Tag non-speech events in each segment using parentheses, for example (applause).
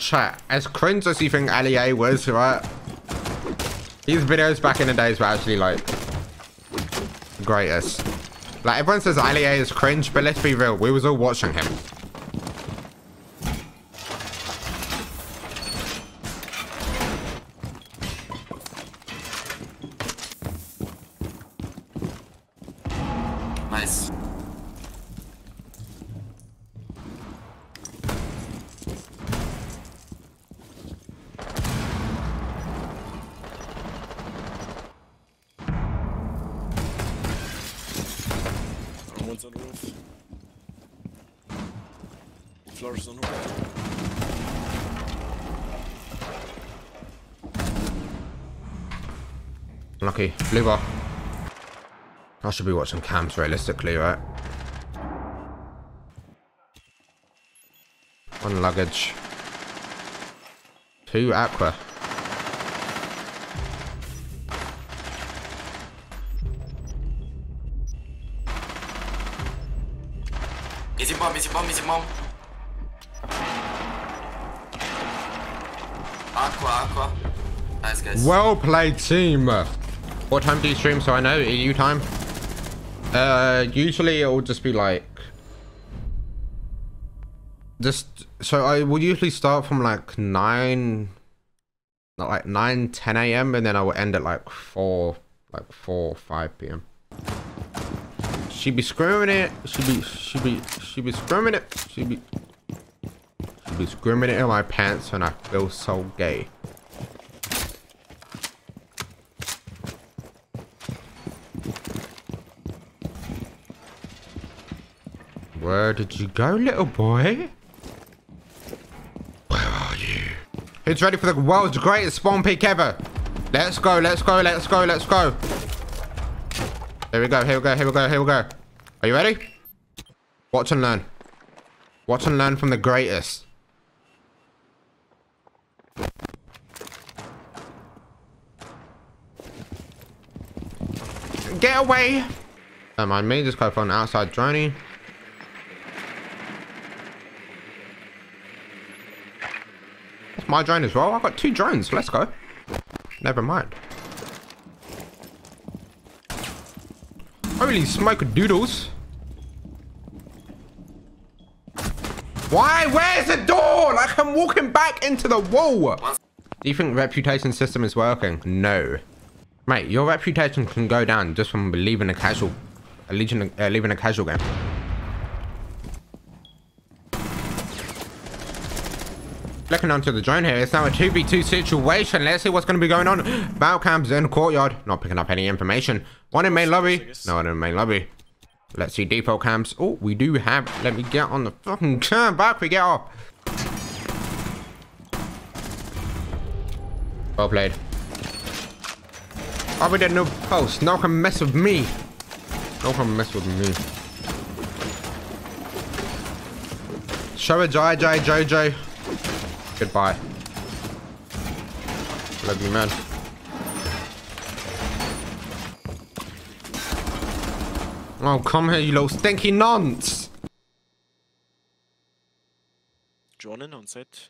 chat. As cringe as you think Ali A was, right? These videos back in the days were actually like greatest. Like everyone says Ali A is cringe, but let's be real, we was all watching him. On roof. Floor's on roof. Lucky. Blue bar. I should be watching cams realistically, right? One luggage. Two aqua. Easy bomb, easy bomb, easy bomb. Aqua, aqua. Nice guys. Well played, team. What time do you stream so I know? EU time? Uh, usually it will just be like... Just, so I will usually start from like 9... Like 9, 10 a.m. and then I will end at like 4, like 4, 5 p.m. She be screaming it. She be, she be, she be screaming it. She be, she be screaming it in my pants and I feel so gay. Where did you go, little boy? Where are you? Who's ready for the world's greatest spawn peak ever? Let's go, let's go, let's go, let's go. Here we go, here we go, here we go, here we go. Are you ready? Watch and learn. Watch and learn from the greatest. Get away! Don't mind me, just go for an outside droning. That's my drone as well. I've got two drones. Let's go. Never mind. Holy smoke doodles. Why? Where's the door? Like I'm walking back into the wall. Do you think the reputation system is working? No. Mate, your reputation can go down just from leaving a casual, leaving, uh, leaving a casual game. Looking onto the drone here, it's now a 2v2 situation. Let's see what's going to be going on. Battle cams in courtyard. Not picking up any information. One in main lobby. No one in main lobby. Let's see default cams. Oh, we do have... Let me get on the fucking (laughs) cam. Back we get off. Well played. I'll be the new post. No can mess with me. No can mess with me. Show a Jai Jai Jojo. Goodbye. Love you, man. Oh, come here, you little stinky nonce. Jonen on set.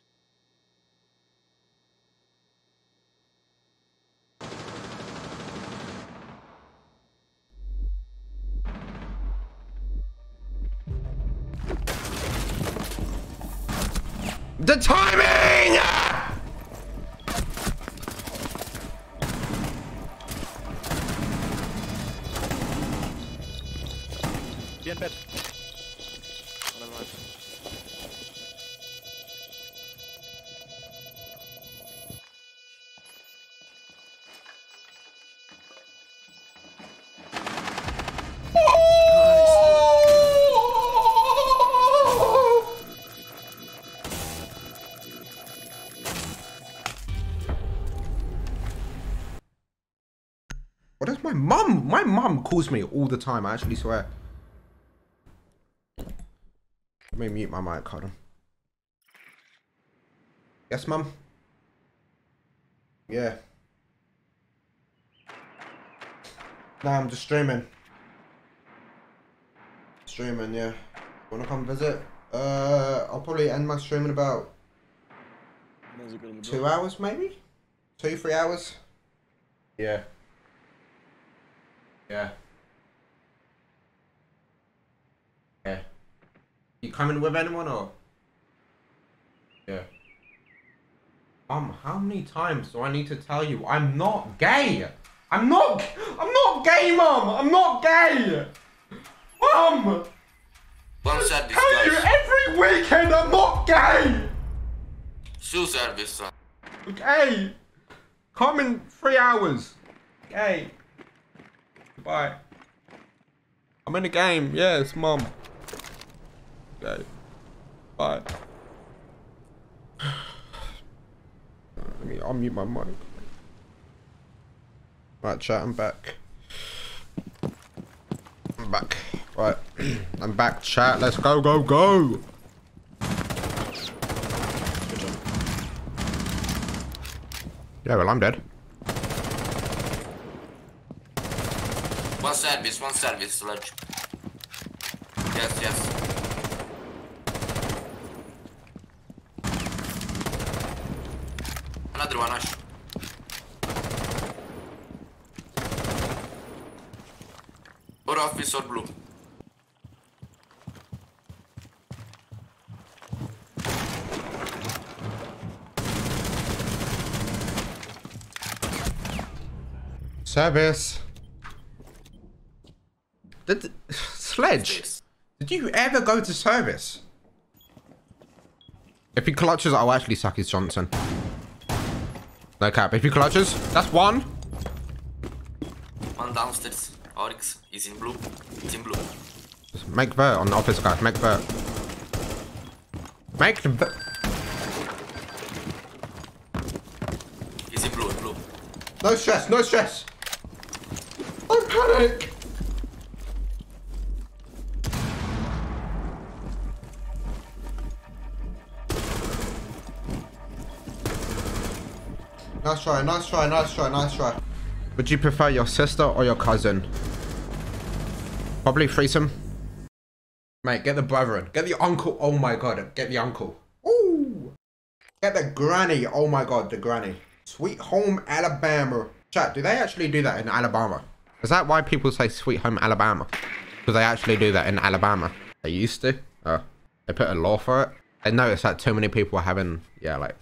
The timing! Mum? My mum calls me all the time, I actually swear. Let me mute my mic, hold on. Yes, mum? Yeah. Nah, I'm just streaming. Streaming, yeah. Wanna come visit? Uh, I'll probably end my stream in about Music will be two hours maybe? Two, three hours? Yeah. Yeah. Yeah. You coming with anyone or? Yeah. Um, how many times do I need to tell you I'm not gay? I'm not I'm not gay, mum! I'm not gay! Mum! One Tell you every weekend I'm not gay! Two service, son. Okay. Come in three hours. Okay. Goodbye. I'm in a game. Yes, mom. Okay. Bye. (sighs) Let me unmute my mic. Right, chat, I'm back. I'm back. Right. (clears throat) I'm back, chat. Let's go, go, go. Yeah, well, I'm dead. Service, one service, sludge. Yes, yes. Another one, Ash. Or office or blue. Service. Did (sighs) Sledge? Did you ever go to service? If he clutches, I'll actually suck his Johnson. No cap. If he clutches, that's one. One downstairs. Oryx is in blue. It's in blue. Just make vert on the office guy. Make vert. Make the vert. He's in blue, in blue. No stress. No stress. I'm panic. Nice try, nice try, nice try, nice try. Would you prefer your sister or your cousin? Probably threesome. Mate, get the brother. Get the uncle. Oh my god, get the uncle. Ooh. Get the granny. Oh my god, the granny. Sweet Home Alabama. Chat, do they actually do that in Alabama? Is that why people say Sweet Home Alabama? Because they actually do that in Alabama. They used to. Oh, they put a law for it. They noticed that too many people are having, yeah, like.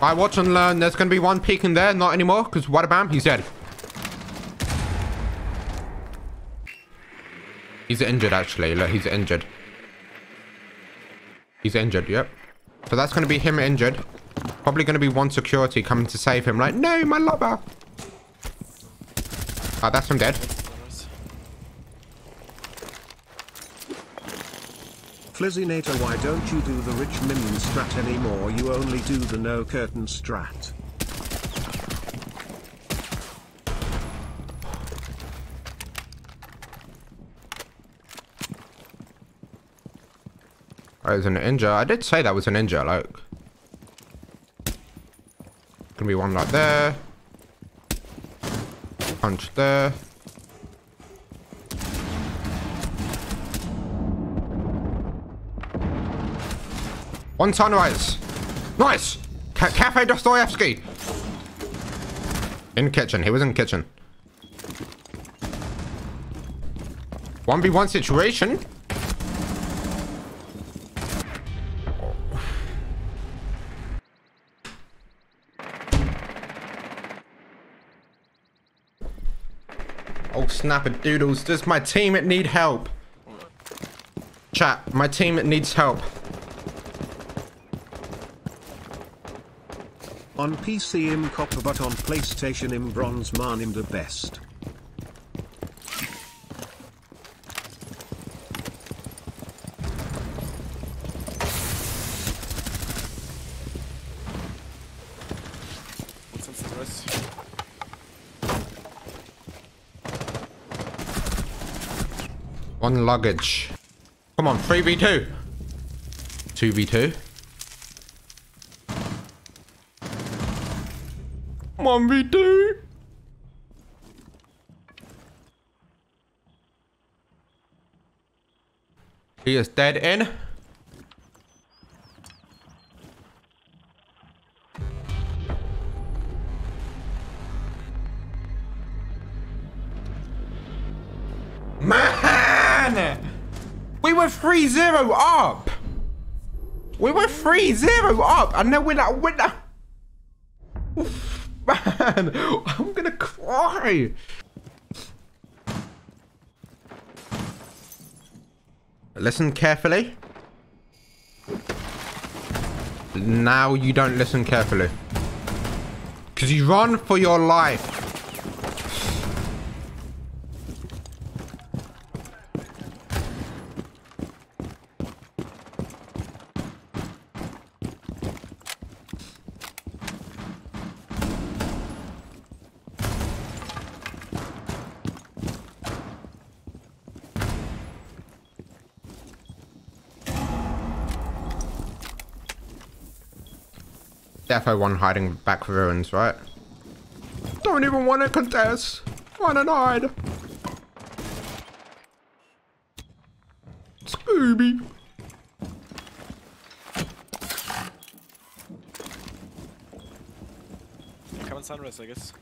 I watch and learn. There's going to be one peek in there. Not anymore, because what bam, he's dead. He's injured, actually. Look, he's injured. He's injured, yep. So that's going to be him injured. Probably going to be one security coming to save him. Like, no, my lover. Ah, that's him dead. Flizzinator, why don't you do the rich minion strat anymore? You only do the no curtain strat. Oh, it's an ninja. I did say that was a ninja, like. Gonna be one like there. Punch there. One sunrise. Nice! Ca Cafe Dostoevsky! In kitchen. He was in kitchen. 1v1 situation. Oh, snapper doodles. Does my team need help? Chat, my team needs help. On PC im copper but on PlayStation im bronze man im the best. One. One luggage. Come on, 3v2. 2v2. 1v2. He is dead in. Man! We were 3-0 up! We were 3-0 up and then we're not winner man, I'm gonna cry. Listen carefully. Now you don't listen carefully. Because you run for your life. Defo one hiding back for ruins, right? Don't even want to contest. Run and hide. Scooby. Come on sunrise, I guess.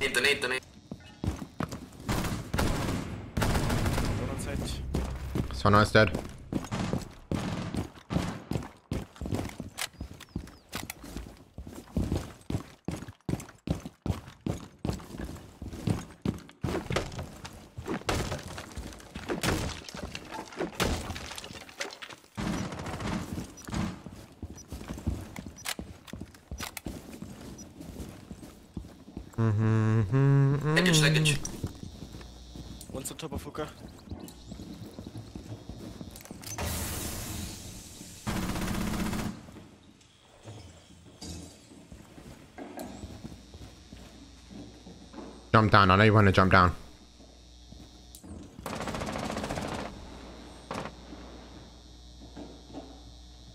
Nade, nade, nade. One on site. So nice dead. Jump down. I know you want to jump down.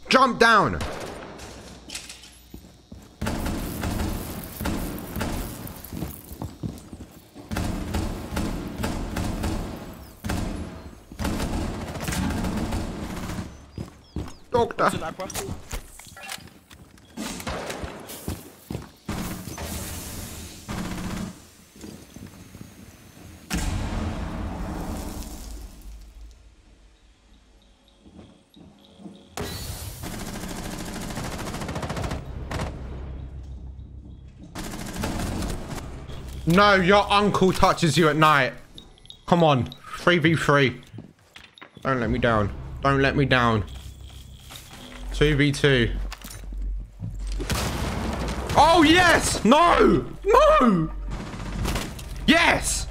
Jump down. Doctor. No, your uncle touches you at night. Come on. 3v3. Don't let me down. Don't let me down. 2v2. Oh, yes! No! No! Yes!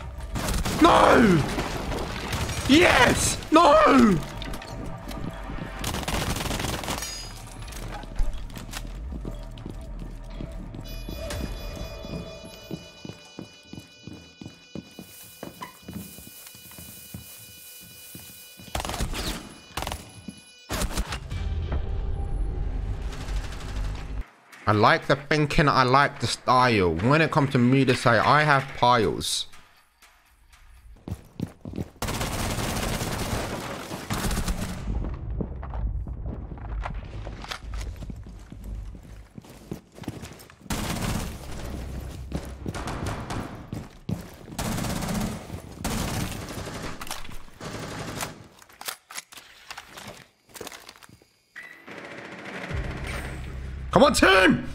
No! Yes! No! I like the thinking, I like the style. When it comes to me to say, I have piles. Come on, team!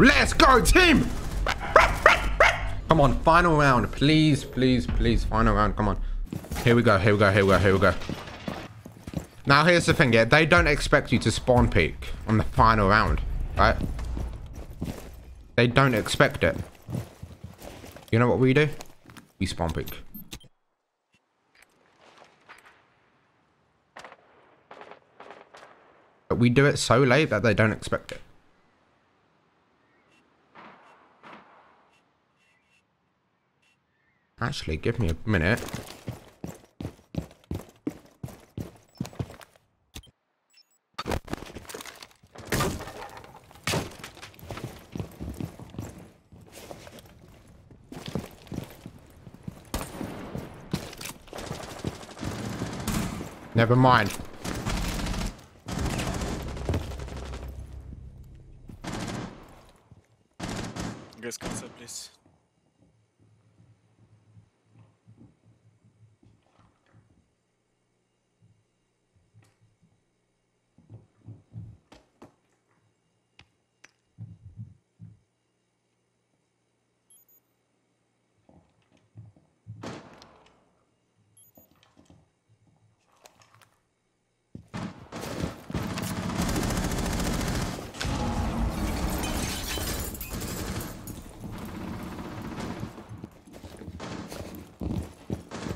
Let's go, team! Come on, final round. Please, please, please, final round. Come on. Here we go, here we go, here we go, here we go. Now, here's the thing, yeah? They don't expect you to spawn peek on the final round, right? They don't expect it. You know what we do? We spawn peek. But we do it so late that they don't expect it. Actually, give me a minute. Never mind. You guys come inside, please.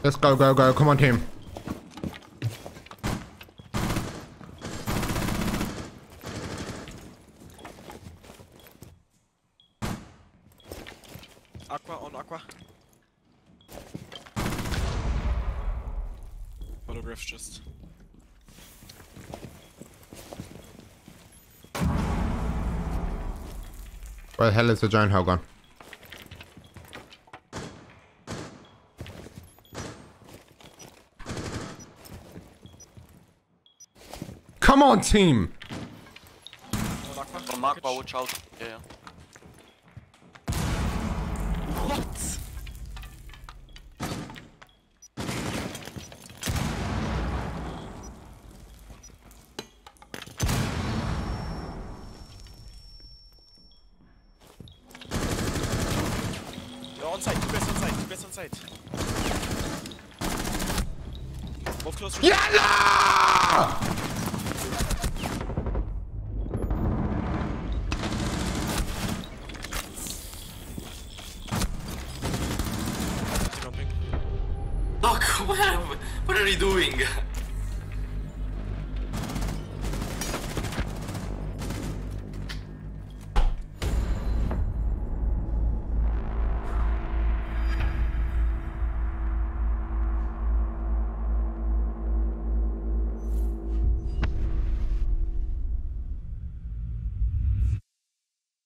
Let's go, go, go. Come on, team. Aqua on aqua. Photograph just. Where the hell is the giant hell gone? Come on, team! From watch out. Yeah, yeah. What? You're on site, two guys on site, two guys on site. Close. Yalla! Jumping. Look, what are, what are you doing?